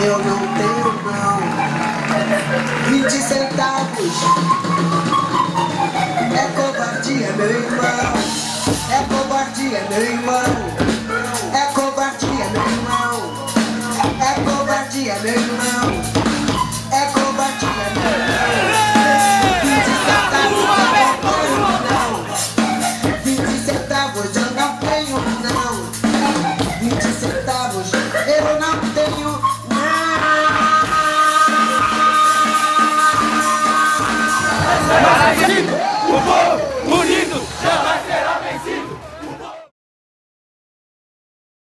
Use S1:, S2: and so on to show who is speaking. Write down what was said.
S1: eu não tenho não. 20 centavos é covardia, meu irmão. É covardia, meu irmão. É covardia, meu irmão. É covardia, meu irmão. then you